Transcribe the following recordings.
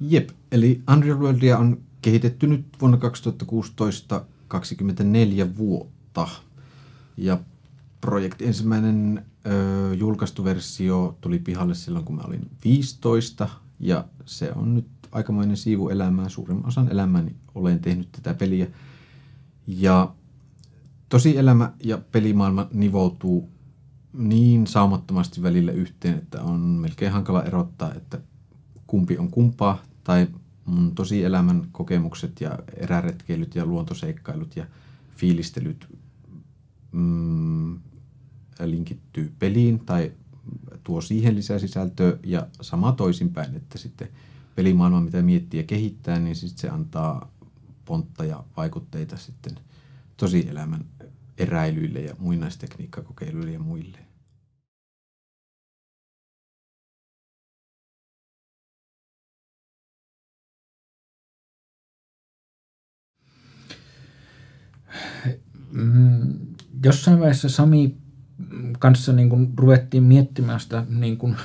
Jep, eli Unreal Worldia on kehitetty nyt vuonna 2016 24 vuotta. Ja projekti ensimmäinen ö, julkaistu versio tuli pihalle silloin, kun mä olin 15. Ja se on nyt aikamoinen siivu elämää. Suurimman osan elämäni olen tehnyt tätä peliä. Ja tosi elämä ja pelimaailma nivoutuu niin saumattomasti välillä yhteen, että on melkein hankala erottaa, että kumpi on kumpaa, tai mun tosi elämän kokemukset ja eräretkeilyt ja luontoseikkailut ja fiilistelyt mm, linkittyy peliin tai tuo siihen lisää sisältöä ja sama toisinpäin, että sitten pelimaailma, mitä miettii ja kehittää, niin sitten se antaa pontta ja vaikutteita sitten tosi elämän eräilyille ja muinaistekniikkakokeiluille ja muille. Mm, jossain vaiheessa Sami kanssa niin kuin ruvettiin miettimään sitä niin kuin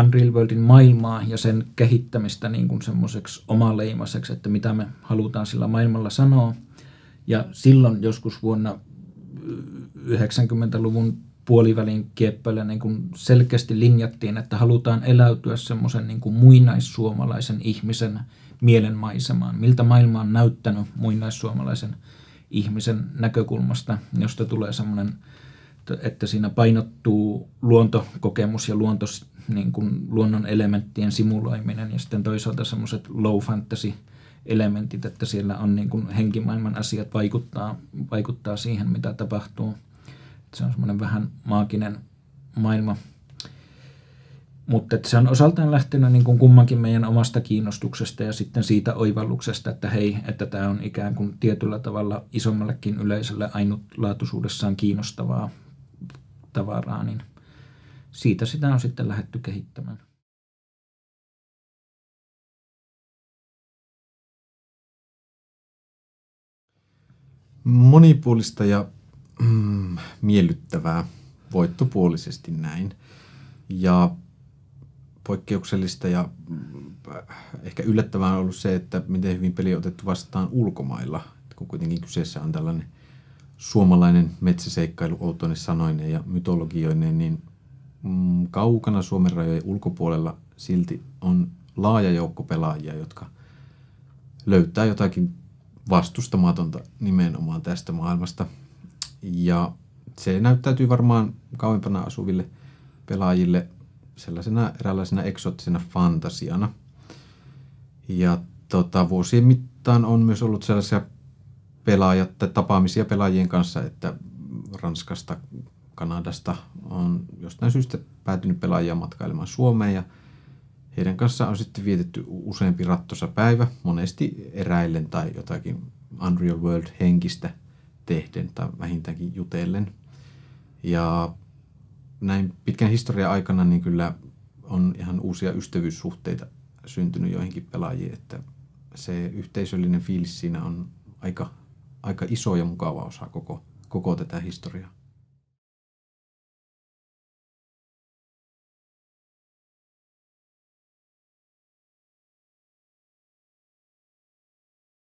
Unreal Worldin maailmaa ja sen kehittämistä niin kuin semmoiseksi omaleimaiseksi, että mitä me halutaan sillä maailmalla sanoa. Ja silloin joskus vuonna 90-luvun puolivälin kieppeillä niin kuin selkeästi linjattiin, että halutaan eläytyä semmoisen niin kuin muinaissuomalaisen ihmisen mielenmaisemaan. Miltä maailma on näyttänyt muinaissuomalaisen ihmisen näkökulmasta, josta tulee semmoinen, että siinä painottuu luontokokemus ja luonto, niin kuin luonnon elementtien simuloiminen ja sitten toisaalta semmoiset low fantasy elementit, että siellä on niin kuin henkimaailman asiat vaikuttaa, vaikuttaa siihen, mitä tapahtuu. Se on semmoinen vähän maaginen maailma – mutta se on osaltaan lähtenyt niin kuin kummankin meidän omasta kiinnostuksesta ja sitten siitä oivalluksesta, että hei, että tämä on ikään kuin tietyllä tavalla isommallekin yleisölle ainutlaatuisuudessaan kiinnostavaa tavaraa, niin siitä sitä on sitten lähdetty kehittämään. Monipuolista ja mm, miellyttävää, voittopuolisesti näin. Ja poikkeuksellista ja äh, ehkä yllättävää on ollut se, että miten hyvin peli on otettu vastaan ulkomailla, kun kuitenkin kyseessä on tällainen suomalainen metsäseikkailu outoinen sanoinen ja mytologioinen, niin mm, kaukana Suomen rajojen ulkopuolella silti on laaja joukko pelaajia, jotka löytää jotakin vastustamatonta nimenomaan tästä maailmasta. Ja se näyttäytyy varmaan kauempana asuville pelaajille sellaisena eräänlaisena eksoottisena fantasiana. Ja tota, vuosien mittaan on myös ollut sellaisia pelaajat, tai tapaamisia pelaajien kanssa, että Ranskasta, Kanadasta on jostain syystä päätynyt pelaajia matkailemaan Suomeen ja heidän kanssaan on sitten vietetty useampi rattosa päivä, monesti eräillen tai jotakin Unreal World henkistä tehden tai vähintäänkin jutellen. Ja näin pitkän historian aikana niin kyllä on ihan uusia ystävyyssuhteita syntynyt joihinkin pelaajiin, että se yhteisöllinen fiilis siinä on aika, aika iso ja mukava osa koko, koko tätä historiaa.